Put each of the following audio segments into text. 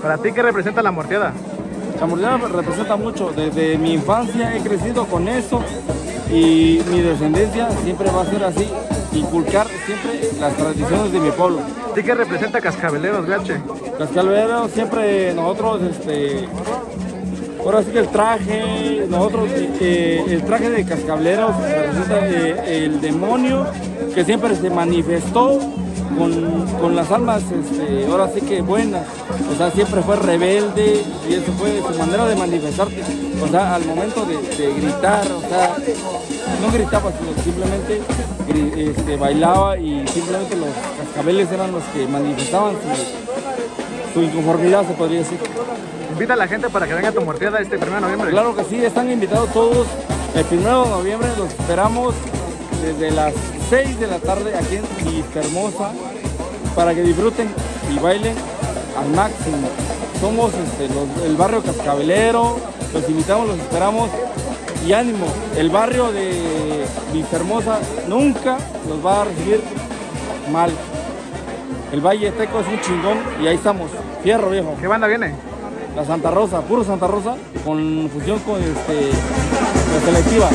¿Para ti qué representa la morteada? La morteada representa mucho. Desde mi infancia he crecido con eso y mi descendencia siempre va a ser así, inculcar siempre las tradiciones de mi pueblo. ¿A ti qué representa Cascabeleros, Gache? Cascabeleros siempre nosotros, este, ahora sí que el traje, nosotros, eh, el traje de Cascabeleros representa eh, el demonio que siempre se manifestó con, con, las almas, este, ahora sí que buenas, o sea, siempre fue rebelde y eso fue su manera de manifestarte, o sea, al momento de, de gritar, o sea, no gritaba, sino simplemente este, bailaba y simplemente los cascabeles eran los que manifestaban su, su inconformidad, se podría decir. Invita a la gente para que venga a tu morteada este 1 de noviembre. Claro que sí, están invitados todos. El 1 de noviembre los esperamos desde las 6 de la tarde aquí en Hermosa para que disfruten y bailen al máximo. Somos este, los, el barrio Cascabelero, los invitamos, los esperamos y ánimo, el barrio de Hermosa nunca los va a recibir mal. El Valle Teco es un chingón y ahí estamos, fierro viejo. ¿Qué banda viene? La Santa Rosa, puro Santa Rosa, con fusión con este, la selectiva.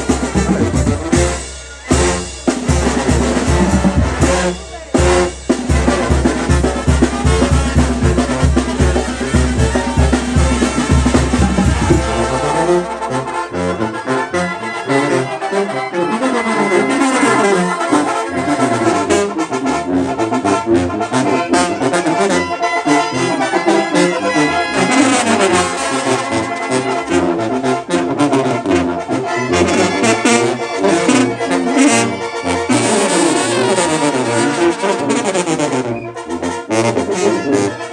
Música